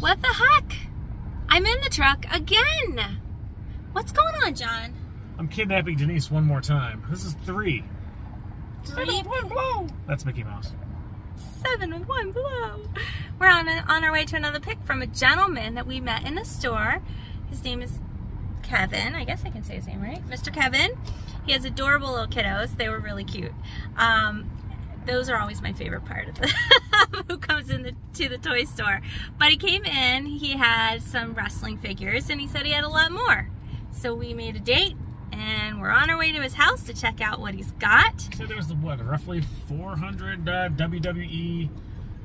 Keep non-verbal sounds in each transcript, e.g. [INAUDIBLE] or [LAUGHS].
What the heck? I'm in the truck again. What's going on, John? I'm kidnapping Denise one more time. This is three. Three, one blow. That's Mickey Mouse. seven with one blow. We're on on our way to another pick from a gentleman that we met in the store. His name is Kevin. I guess I can say his name right, Mr. Kevin. He has adorable little kiddos. They were really cute. Um, those are always my favorite part of the [LAUGHS] [LAUGHS] who comes in the, to the toy store. But he came in. He had some wrestling figures, and he said he had a lot more. So we made a date, and we're on our way to his house to check out what he's got. So there was what, roughly 400 uh, WWE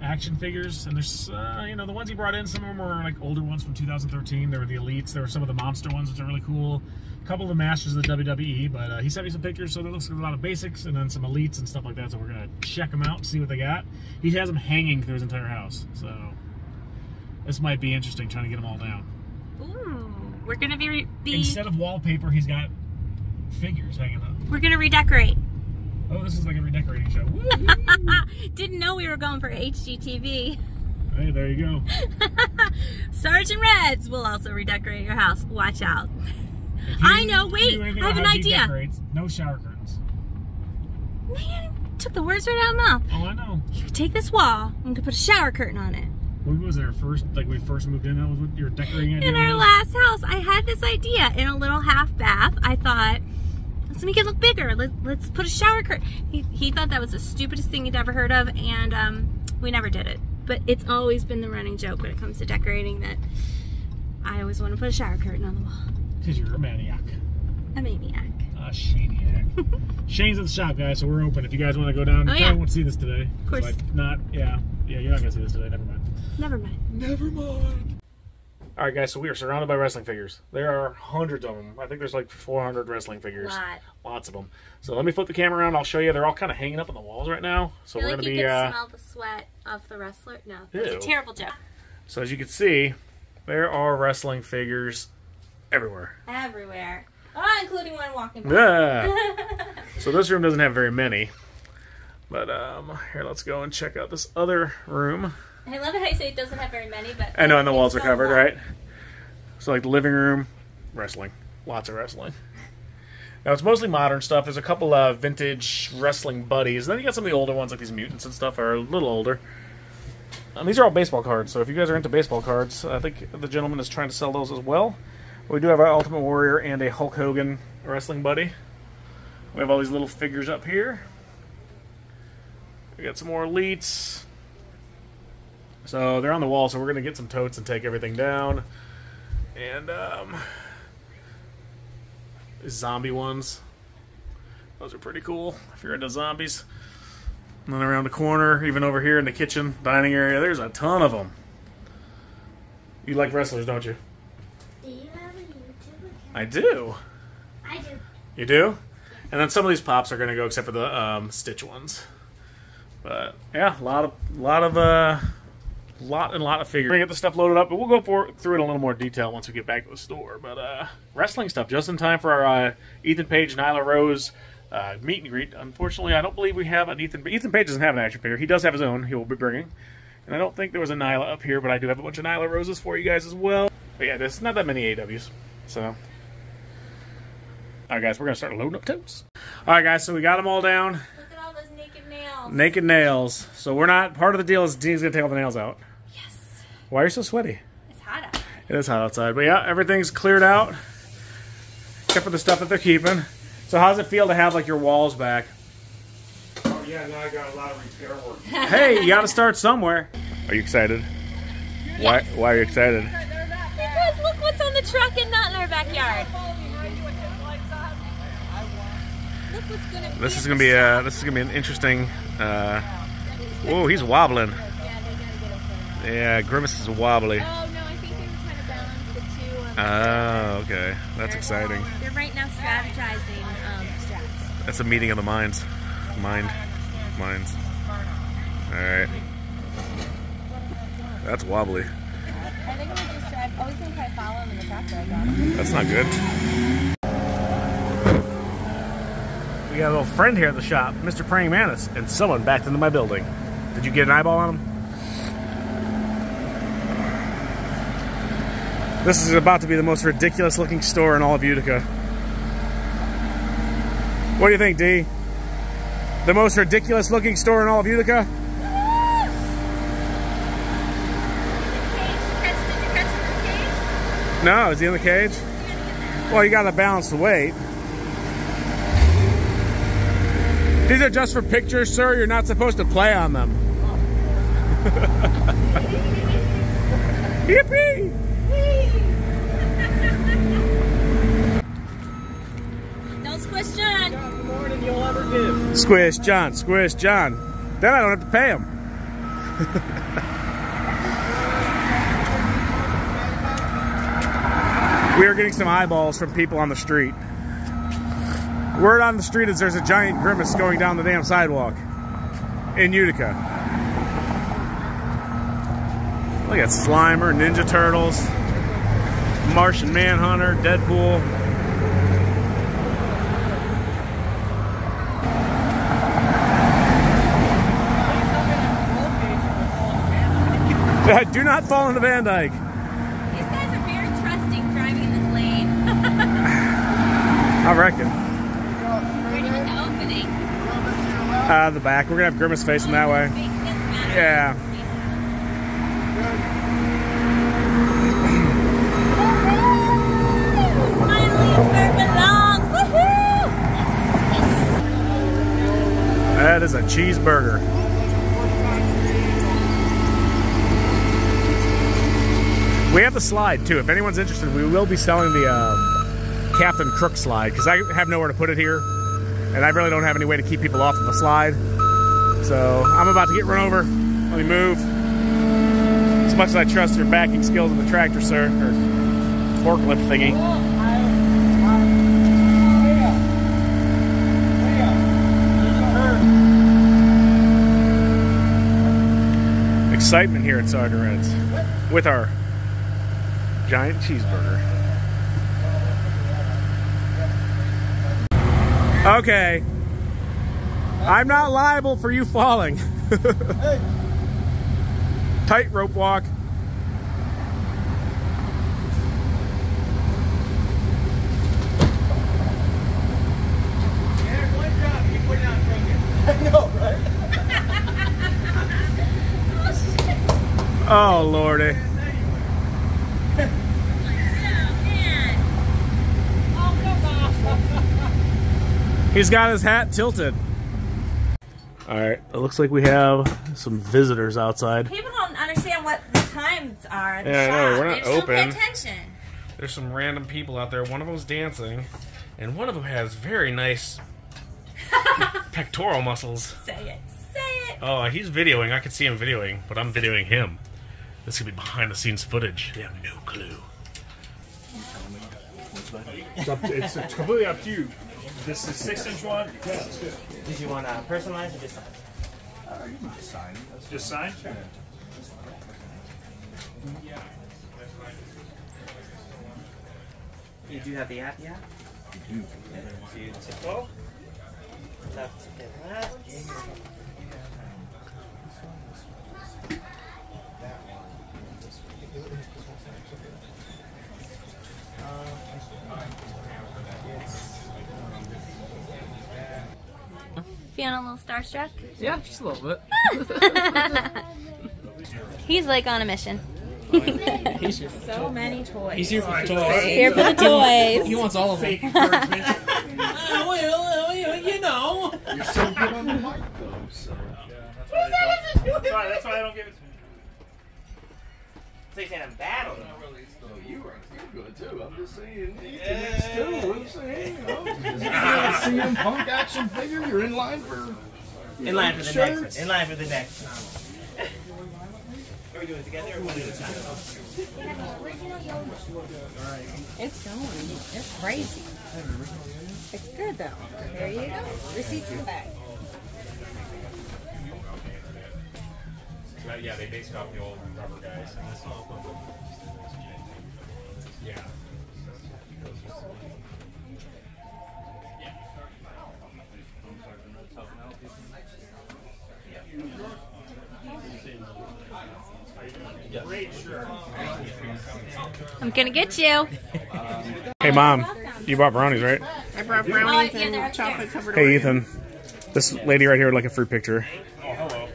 action figures, and there's, uh, you know, the ones he brought in. Some of them were like older ones from 2013. There were the elites. There were some of the monster ones, which are really cool. A couple of the masters of the WWE, but uh, he sent me some pictures, so there looks like a lot of basics, and then some elites and stuff like that. So we're gonna check them out, and see what they got. He has them hanging through his entire house, so this might be interesting trying to get them all down. Ooh, we're gonna be, be Instead of wallpaper, he's got figures hanging up. we're gonna redecorate. Oh, this is like a redecorating show. [LAUGHS] Didn't know we were going for HGTV. hey, there you go. [LAUGHS] Sarge and Reds will also redecorate your house. Watch out. You I know, wait, I have an idea. decorates, no shower curtains. Man, took the words right out of my mouth. Oh, I know. You could take this wall and could put a shower curtain on it. When was our first, like we first moved in, that was what your decorating idea In our last house, I had this idea in a little half bath. I thought, let's make it look bigger. Let, let's put a shower curtain. He, he thought that was the stupidest thing he'd ever heard of, and um, we never did it. But it's always been the running joke when it comes to decorating that I always want to put a shower curtain on the wall. Because you're a maniac. A maniac. A Shaniac. [LAUGHS] Shane's at the shop, guys, so we're open. If you guys want to go down, Oh, you yeah. probably won't see this today. Of course. I- not, yeah. Yeah, you're not going to see this today. Never mind. Never mind. Never mind. All right, guys, so we are surrounded by wrestling figures. There are hundreds of them. I think there's like 400 wrestling figures. Lot. Lots of them. So let me flip the camera around. I'll show you. They're all kind of hanging up on the walls right now. So we're like going you be. Uh, smell the sweat of the wrestler. No, that's a terrible joke. so as you can see, there are wrestling figures everywhere. Everywhere. Oh, including one walking by. Yeah. [LAUGHS] so this room doesn't have very many. But um, here, let's go and check out this other room. I love it how you say it doesn't have very many, but I know, and the walls are covered, right? So like the living room, wrestling, lots of wrestling. Now it's mostly modern stuff. There's a couple of vintage wrestling buddies. And then you got some of the older ones, like these mutants and stuff, are a little older. Um, these are all baseball cards. So if you guys are into baseball cards, I think the gentleman is trying to sell those as well. We do have our Ultimate Warrior and a Hulk Hogan wrestling buddy. We have all these little figures up here. We got some more elites. So they're on the wall, so we're gonna get some totes and take everything down. And um, zombie ones. Those are pretty cool if you're into zombies. And then around the corner, even over here in the kitchen dining area, there's a ton of them. You like wrestlers, don't you? Do you have a YouTube account? I do. I do. You do? And then some of these pops are going to go except for the um, Stitch ones. But yeah, a lot of a lot of uh lot and lot of figures. We're gonna get the stuff loaded up, but we'll go for, through it in a little more detail once we get back to the store. But uh wrestling stuff just in time for our uh, Ethan Page, Nyla Rose uh, meet and greet. Unfortunately, I don't believe we have an Ethan. Ethan Page doesn't have an action figure. He does have his own. He will be bringing. And I don't think there was a Nyla up here, but I do have a bunch of Nyla Roses for you guys as well. But yeah, there's not that many AEWs. So all right, guys, we're gonna start loading up totes. All right, guys, so we got them all down. Look at all those naked nails. Naked nails. So we're not part of the deal. Is Dean's gonna take all the nails out. Yes. Why are you so sweaty? It's hot out. It is hot outside, but yeah, everything's cleared out except for the stuff that they're keeping. So how does it feel to have like your walls back? Oh yeah, now I got a lot of repair work. [LAUGHS] hey, you got to start somewhere. Are you excited? Why? Why are you excited? Because look what's on the truck and not in our backyard. Look what's gonna be. This is gonna be a. This is gonna be an interesting. Uh, whoa, he's wobbling. Yeah, they gotta get up there. Yeah, Grimace is wobbly. Oh no, I think they were trying to balance the two. Um, Oh, okay, that's they're- exciting. They're right now strategizing um, straps. That's a meeting of the minds. Mind. Minds. Alright. That's wobbly. Are they gonna just drive? Oh, we can try to follow them in the tractor, I guess. That's not good. We got a little friend here at the shop, Mr. Praying Mantis, and someone backed into my building. Did you get an eyeball on him? This is about to be the most ridiculous looking store in all of Utica. What do you think, D? The most ridiculous looking store in all of Utica? No, is he in the cage? Well, you gotta balance the weight. These are just for pictures, sir. You're not supposed to play on them. [LAUGHS] Yippee! Don't squish John. more than you'll ever give. Squish John, squish John. Then I don't have to pay him. we are getting some eyeballs from people on the street. Word on the street is there's a giant grimace going down the damn sidewalk in Utica. Look at Slimer, Ninja Turtles, Martian Manhunter, Deadpool. Do not fall into Van Dyke. These guys are very trusting driving in this lane. I reckon. Where do you want the opening? Uh, the back. We're gonna have Grimace facing that way. Yeah. Finally, it's where belongs. Woohoo! That is a cheeseburger. We have the slide too. If anyone's interested, we will be selling the uh, Captain Crook slide because I have nowhere to put it here, and I really don't have any way to keep people off of the slide. So I'm about to get run over. Let me move. As much as I trust your backing skills in the tractor, sir, or forklift thingy. Excitement here at Reds with our giant cheeseburger. Okay. I'm not liable for you falling. [LAUGHS] Tightrope walk. [LAUGHS] Oh, lordy. He's got his hat tilted. All right, it looks like we have some visitors outside. People don't understand what the times are. At the Yeah, I know, we're not they just don't pay open. attention. There's some random people out there. One of them's dancing, and one of them has very nice [LAUGHS] pectoral muscles. Say it. Say it. Oh, he's videoing. I can see him videoing, but I'm videoing him. This could be behind the scenes footage. They have no clue. It's, up to, it's completely up to you. This is six inch one. Yeah, it's good. Did you want to personalize or just sign? Uh, just sign. Just sign? Sure. Yeah. You do have the app yeah? You do. So you tickle. Left to get left. Feeling a little starstruck? Yeah, just a little bit. [LAUGHS] He's like on a mission. [LAUGHS] He's here, so many toys. he's here for toys. Here for the toys. He wants all of them. [LAUGHS] well, you know. You're so good on the mic, though. So. That's why, that's why I don't give it to me. So you're saying I'm bad or no? You are you're good too. I'm just saying. Ethan is too. I'm saying. [LAUGHS] You know, just a CM Punk action figure. You're in line for. In line for the Shirts. next one. In line for the next one. [LAUGHS] Are we doing it together or one at a time? It's going. It's crazy. It's good though. There you go. Receipts in the bag. Yeah, they based off the old rubber guys. Yeah. I'm gonna get you. Hey, mom, you bought brownies, right? I brought Oh, brownies and chocolate covered Hey, Ethan. This lady right here would like a free picture. Oh,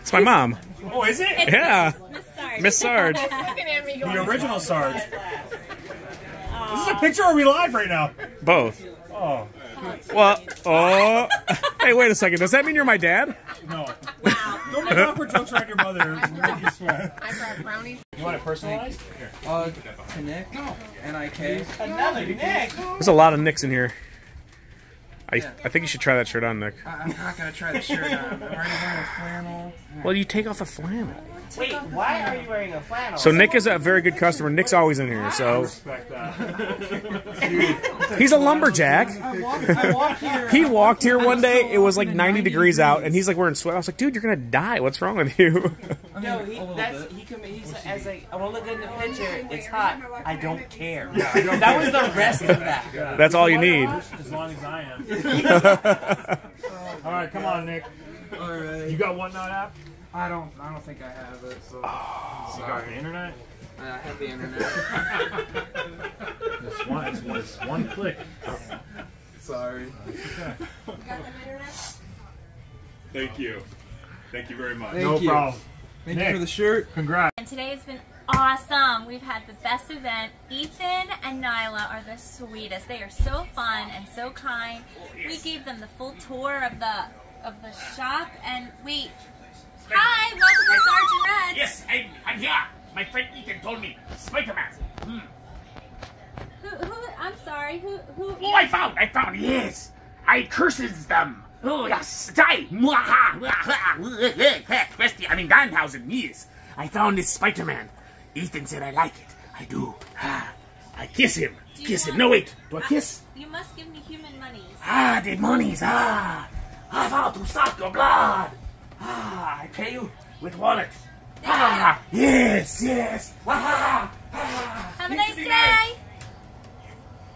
it's my mom. Oh, is it? Yeah, Miss Sarge. Miss Sarge. [LAUGHS] The original Sarge. This is a picture or are we live right now? Both. Oh, Well, oh. Hey, wait a second. Does that mean you're my dad? no. [LAUGHS] Don't make awkward jokes around your mother. [LAUGHS] It's gonna make you sweat. I brought brownies. You want it personalized? Uh, to Nick, N-I-K. Another Nick. There's a lot of Nicks in here. I, I think you should try that shirt on, Nick. I- I'm not gonna try the shirt on. I'm already wearing a flannel. Well, you take off the flannel. Wait, why are you wearing a flannel? So Nick is a very good customer. Nick's always in here, so Respect that. [LAUGHS] he's a lumberjack. I walk, I walk here. He walked here one day. It was like 90 degrees out, and he's like wearing sweat. I was like, dude, you're gonna die. What's wrong with you? [LAUGHS] I mean, No, a he, little that's bit. he come. He's as like, I want to look good in the picture. It's hot. I don't care. that was the rest of that. [LAUGHS] That's all you need. As long as I am. [LAUGHS] [LAUGHS] All right, come on, Nick. All right. You got one not app? I don't. I don't think I have it. So oh, You got the internet? I have the internet. It's one. It's, it's one click. Sorry. Got the internet. Thank you. Thank you very much. Thank no you. problem. Thank Nick. you for the shirt. Congrats. And today has been awesome. We've had the best event. Ethan and Nyla are the sweetest. They are so fun and so kind. We gave them the full tour of the of the shop and wait. Hi, welcome to Sarge and Reds. Yes, I'm, I'm here. My friend Ethan told me. Spider-Man. Hmm. Who, who, I'm sorry. Who who Oh, I found, I found, yes. I curses them. Oh, yes, die. [LAUGHS] Mwaha, mwaha. Question, I mean, Danhausen, yes. I found this Spider-Man. Ethan said I like it. I do. Ah, I kiss him. Do Kiss him. No, wait. Do I kiss? You must give me human monies. Ah, the monies. Ah, I vow to suck your blood. Ah, I pay you with wallet. Ah, yes, yes. Ah, ah. Have a nice day.